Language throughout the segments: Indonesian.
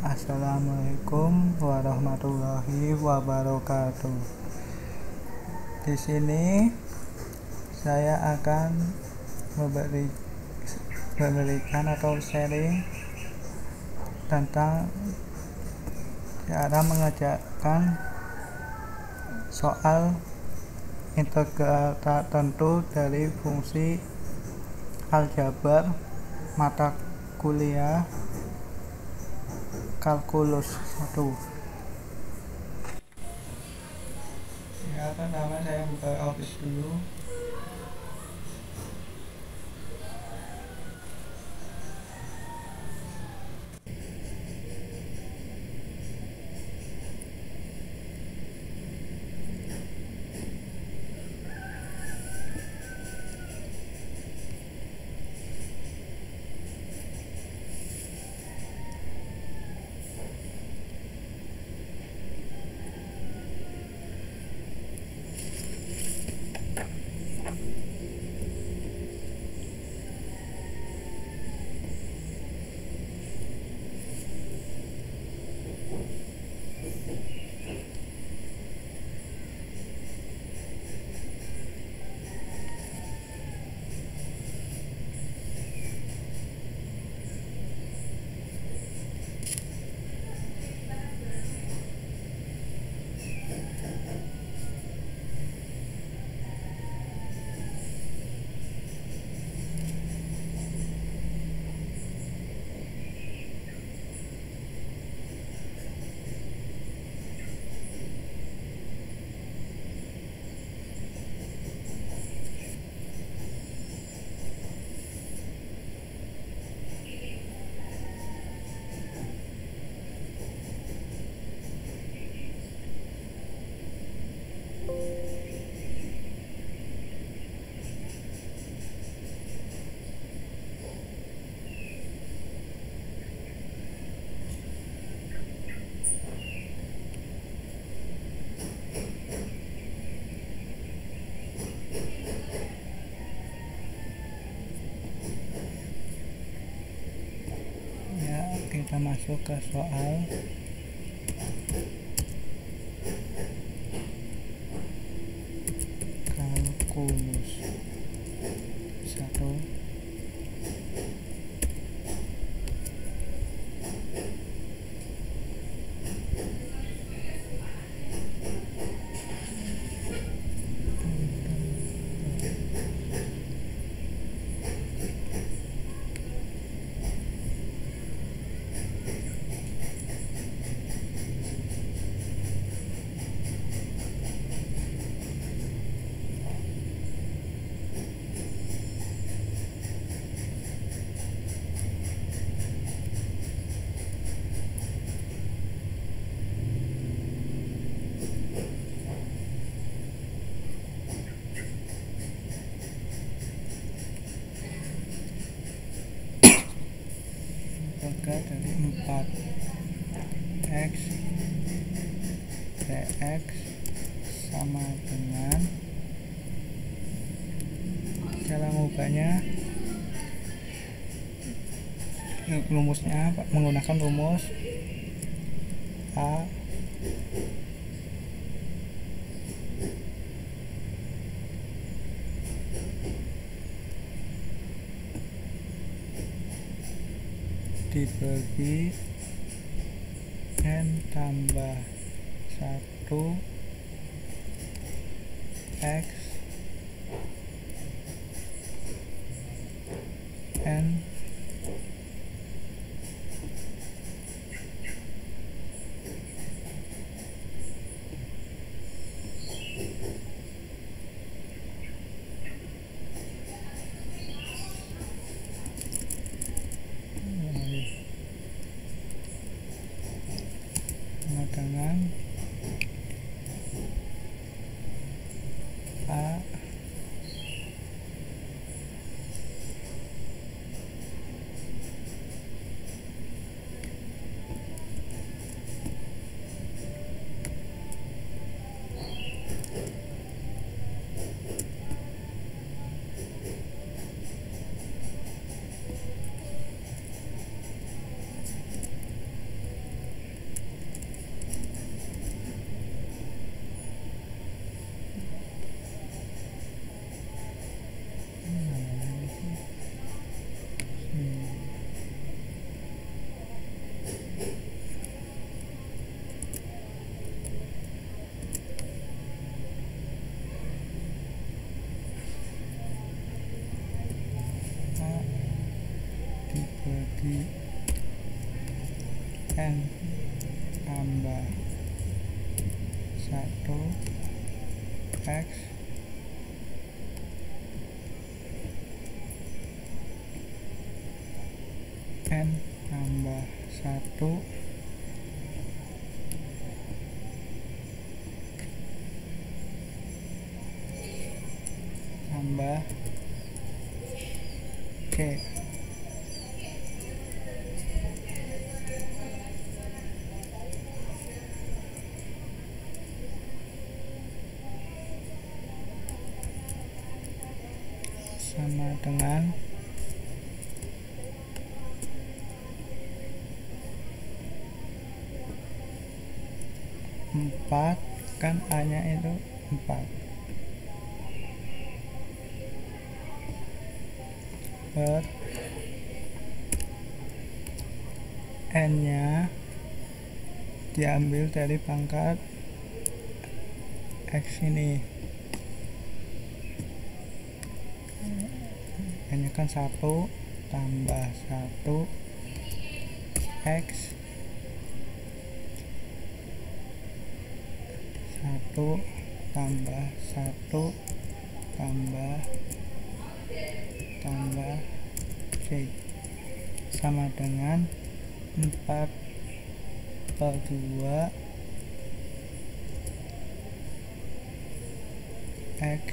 Assalamualaikum warahmatullahi wabarakatuh. Di sini saya akan memberi memberikan atau sharing tentang cara mengerjakan soal integral tak tentu dari fungsi aljabar mata kuliah kalkulus. 1 ya pertama saya buka office dulu masuk ke soal rumusnya menggunakan rumus a. Dibagi n tambah 1 x. N tambah 1 4 kan A nya itu 4 per N nya diambil dari pangkat X ini. N nya kan 1 tambah 1 X. 1 tambah 1 tambah tambah C sama dengan 4 per 2 X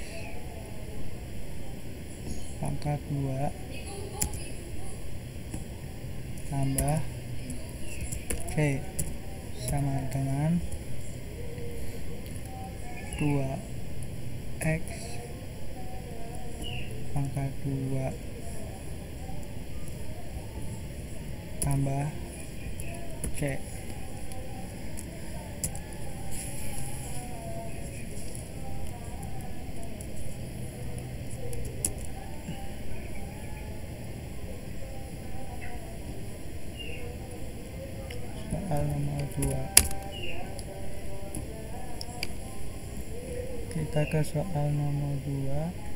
pangkat 2 tambah C. Sama dengan 2 X pangkat 2 tambah C kita ke soal nomor 2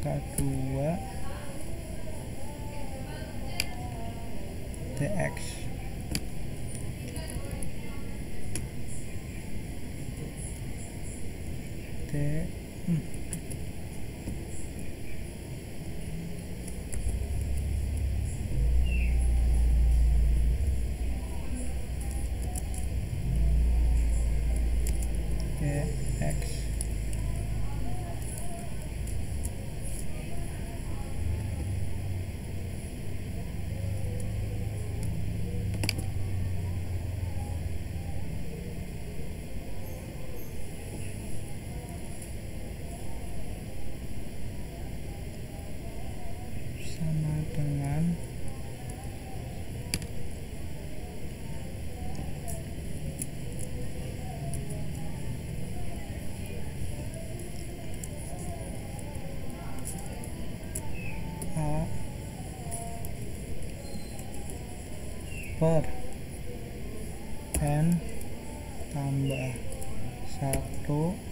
K2 dx per n tambah satu.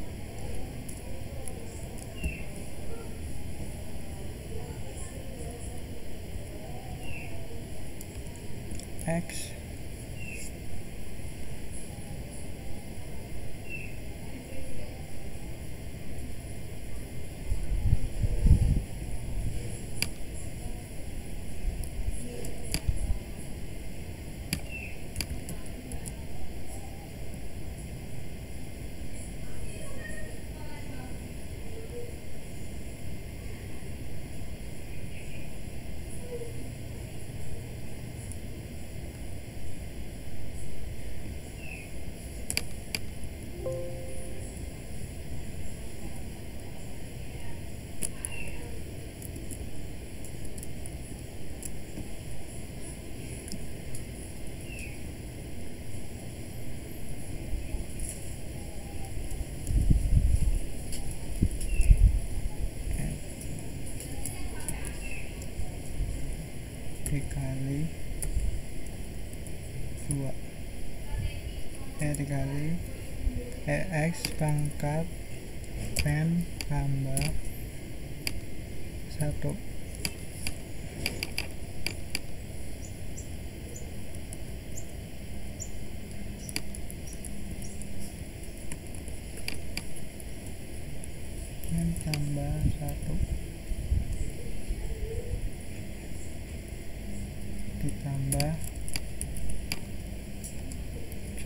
EX pangkat N tambah 1 N tambah 1 ditambah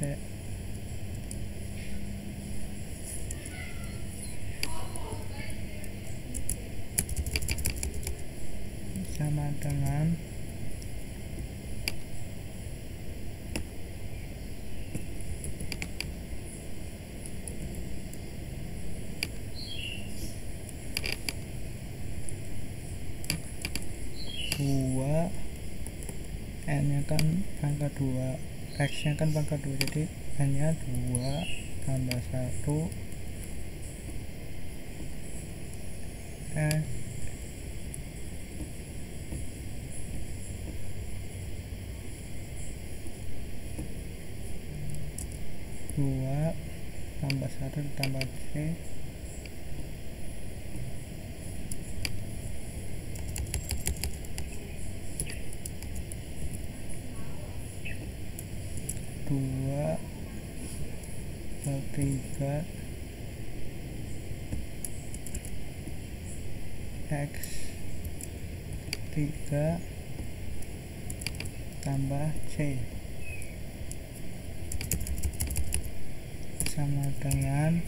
C sama dengan dua n nya kan pangkat dua. X nya kan pangkat dua jadi n nya dua tambah satu. X. Dua tambah satu ditambah c dua per tiga x tiga tambah c sama dengan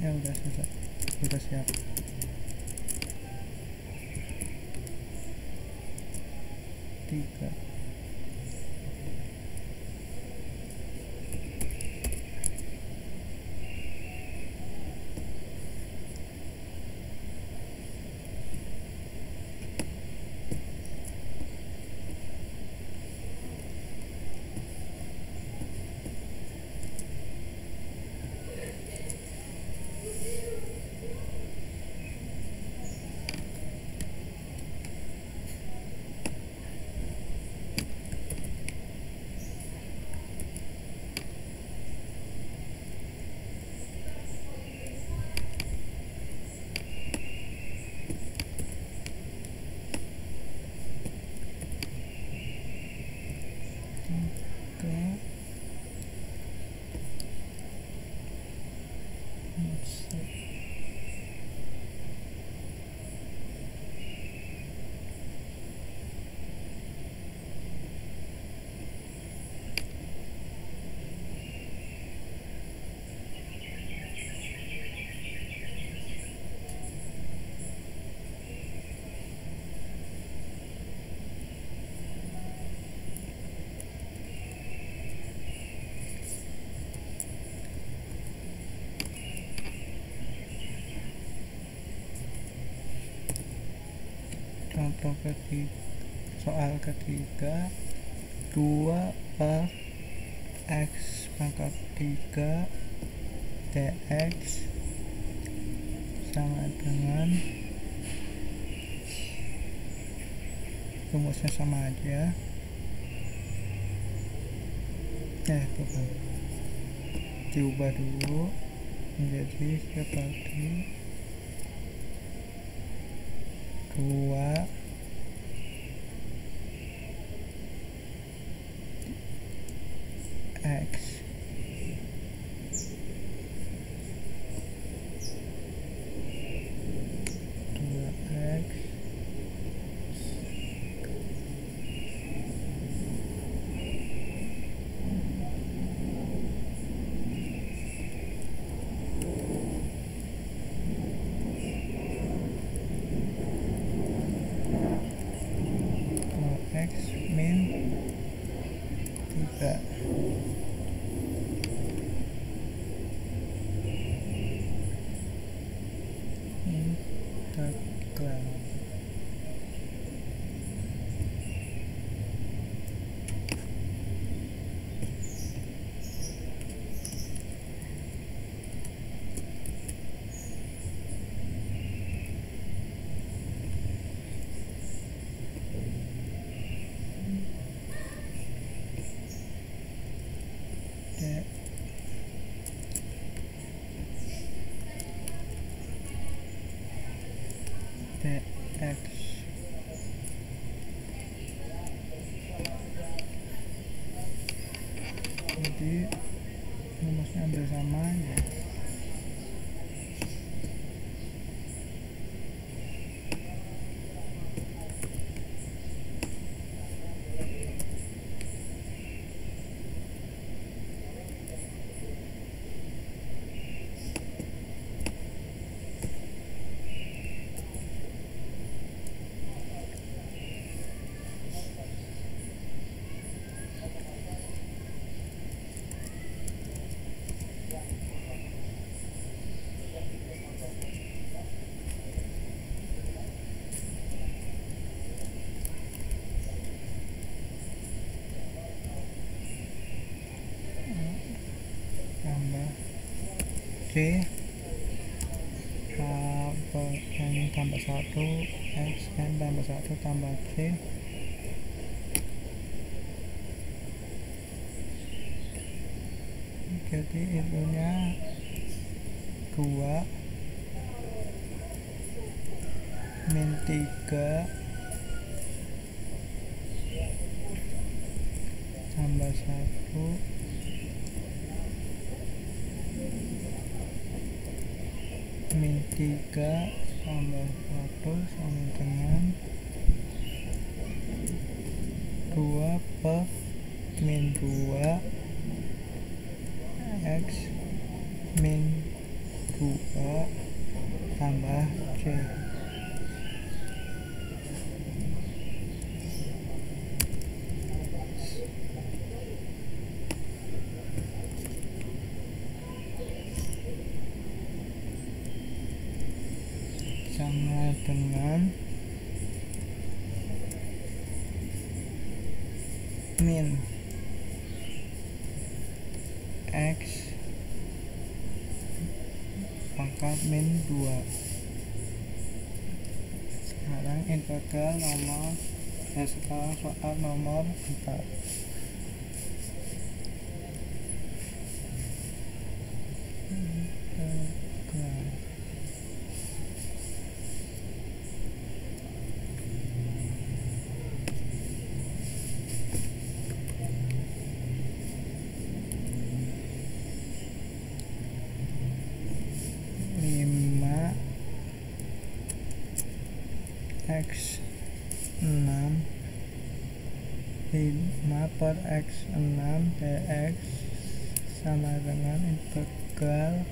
ya udah selesai udah siap tiga tiga empat contoh ketiga soal ketiga 2 per x pangkat 3 dx sama dengan rumusnya sama aja. Eh bukan. Diubah dulu menjadi seperti 2 X dua X dua X min tiga dx jadi rumusnya hampir sama ya tambah C tambah N tambah 1 X N tambah 1 tambah C jadi itunya 2 min 3 tambah 1 min 3 tambah 1 sama dengan 2 per min 2 X min 2 tambah C sama dengan min X pangkat min 2 sekarang integral nomor eh sekarang soal nomor 4 integral lima x enam. Lima per x enam dx sama dengan integral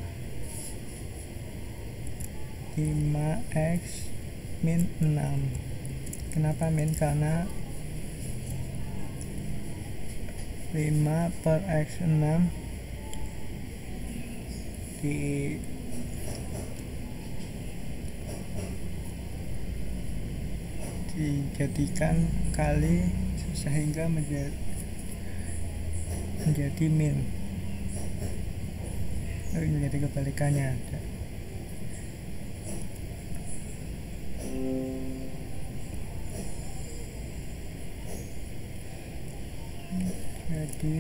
5x min 6 kenapa min? Karena 5 per x 6 di dijadikan kali sehingga menjadi menjadi min Oh, menjadi kebalikannya jadi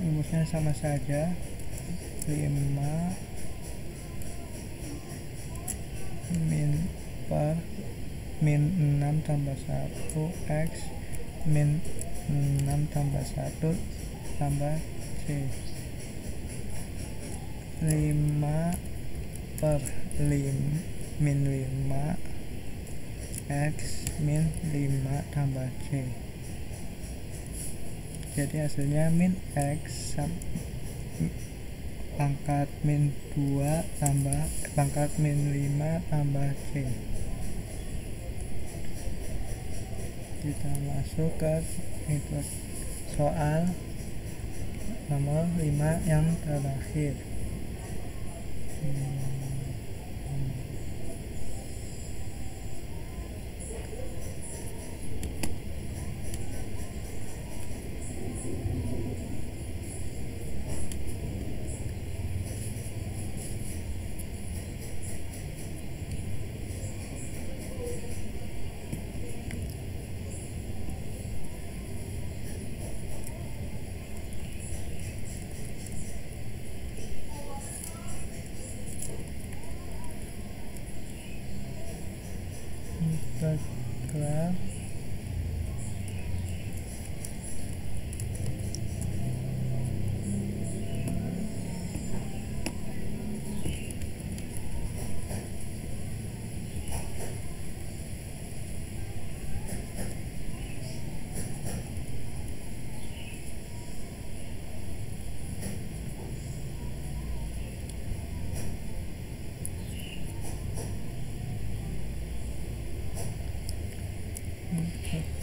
rumusnya sama saja. 5 min per min 6 tambah 1 x min 6 tambah 1 tambah c. 5 per 5 min 5 x min 5 tambah c. Jadi hasilnya min x pangkat min 2 tambah pangkat min 5 tambah c kita masuk ke itu soal nomor 5 yang terakhir Hmm.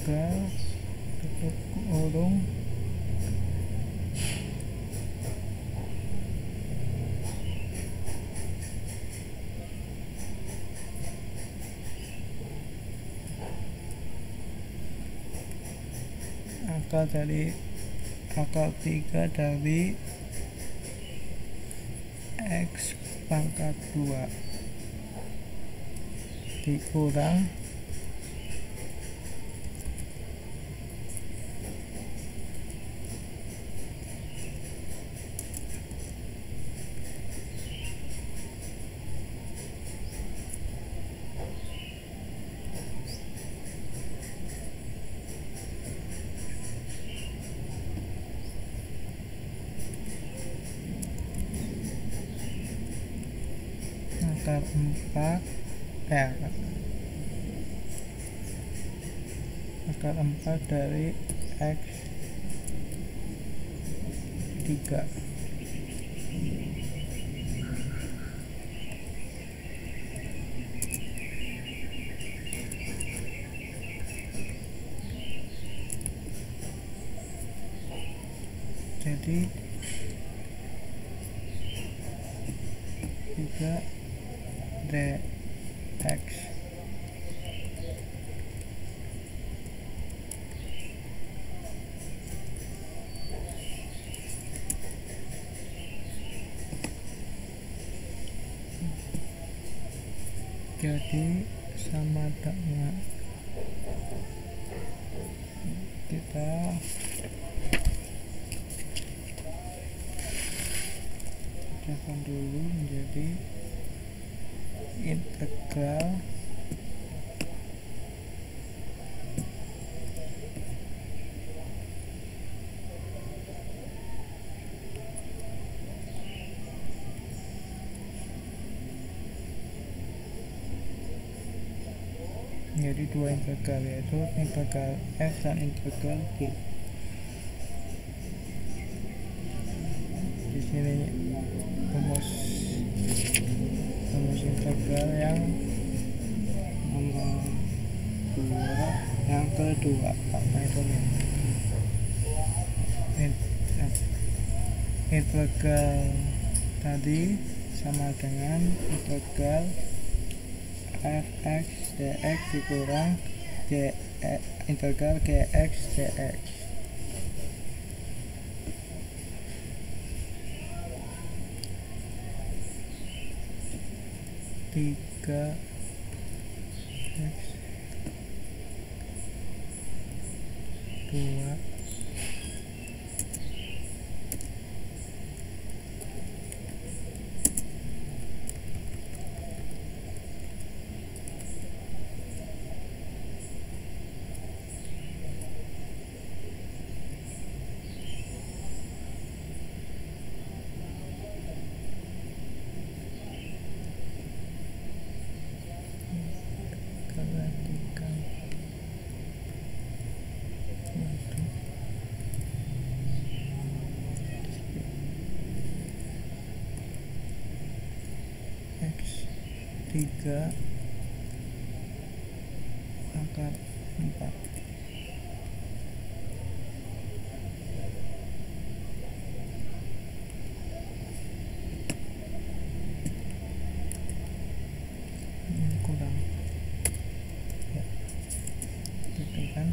Integral tutup kurung akal dari akal 3 dari X pangkat 2 dikurang akar 4 dari X 3 jadi 3 dx jadi dua integral yaitu integral f dan integral g. Di sini rumus rumus integral yang nomor dua yang kedua apa itu nih integral tadi sama dengan integral fx dx dikurang g integral gx dx tiga x. Dua 3 akar 4 ini kurang ya gitu kan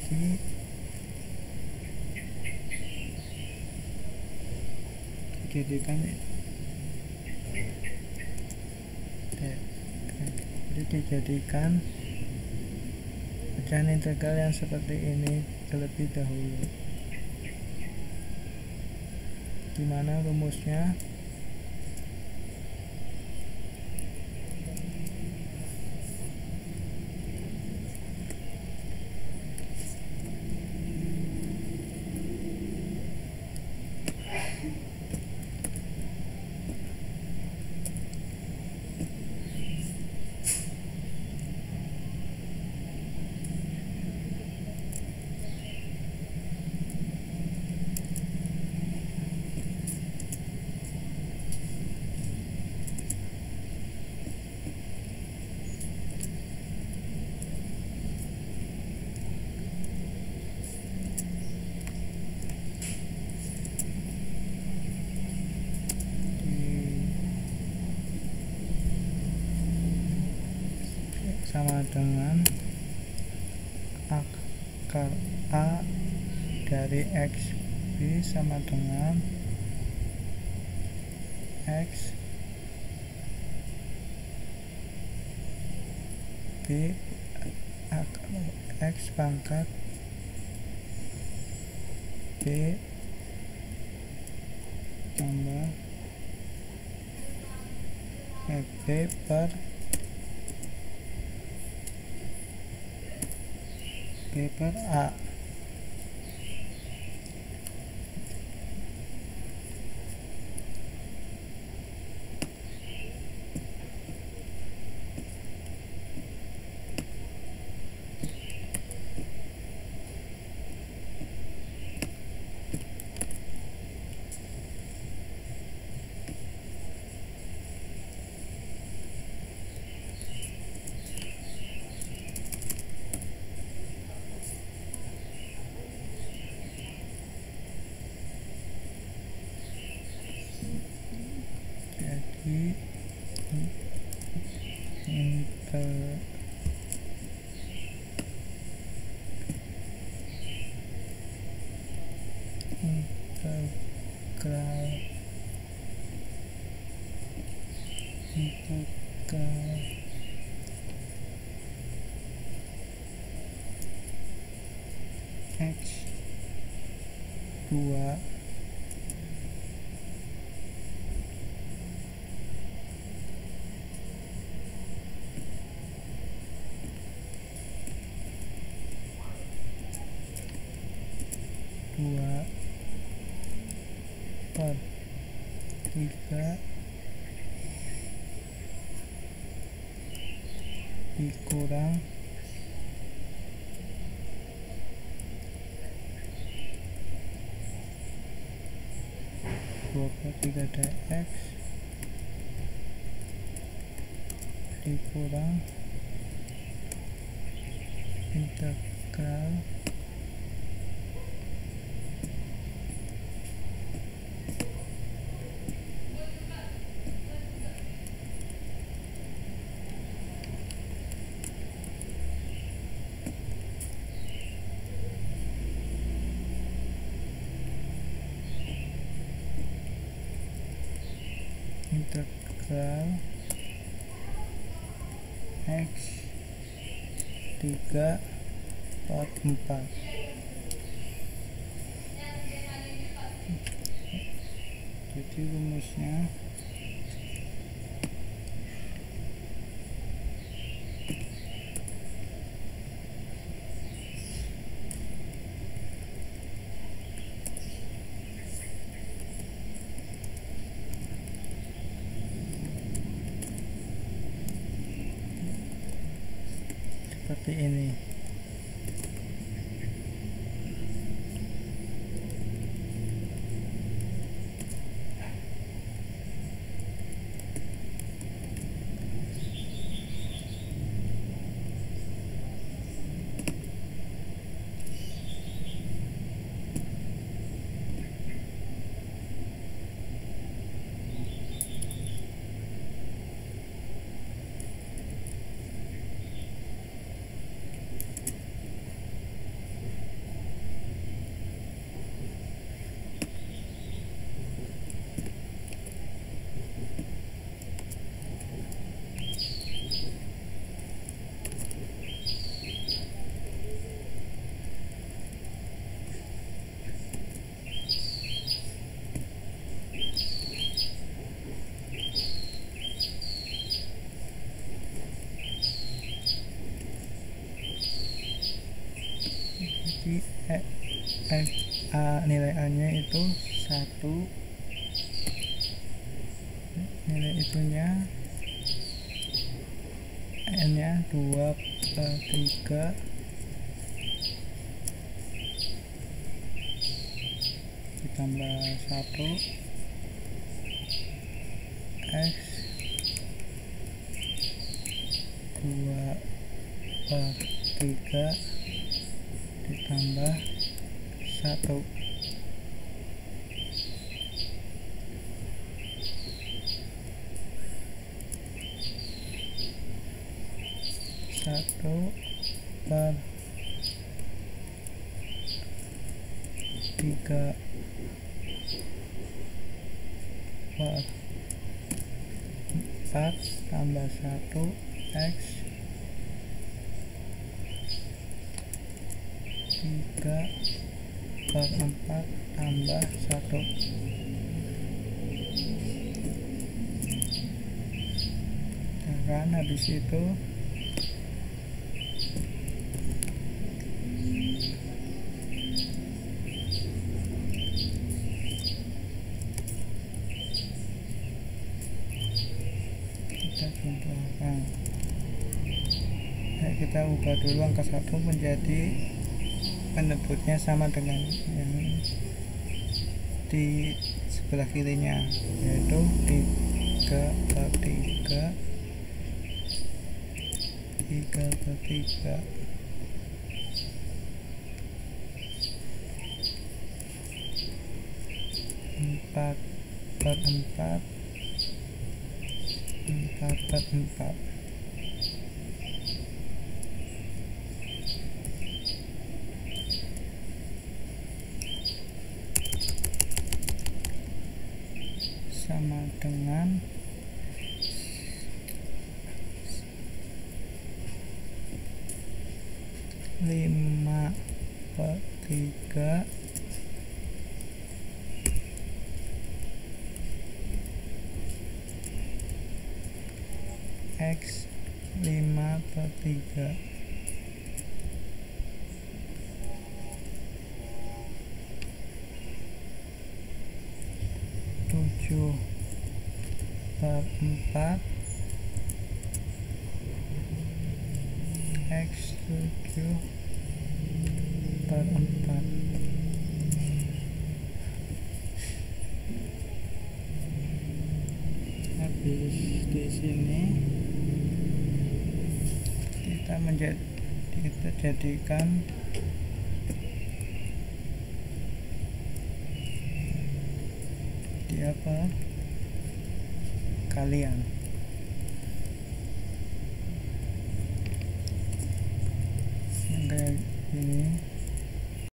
jadi dijadikan jadi dijadikan pecahan integral yang seperti ini terlebih dahulu. Gimana rumusnya sama dengan akar A dari X B sama dengan X B X pangkat B tambah B per 啊。X dua. Dua. Per tiga. Dikurang dua per tiga dx dikurang integral integral x 3 per 4 jadi rumusnya seperti X A, nilai A nya itu 1 nilai itunya N nya 2 per 3 ditambah 1 X 2 per 3 ditambah 1 satu 4 tambah 1 dan nah, habis itu. Kita jumlahkan nah, kita ubah dulu angka 1 menjadi penerbutnya sama dengan yang di sebelah kirinya yaitu 3 per 3 3 per 3 empat empat empat. Per empat sama dengan lima tiga. X 5 per 3 7 per 4 X 7 per 4 habis di sini kita menjadi kita jadikan di apa? Kalian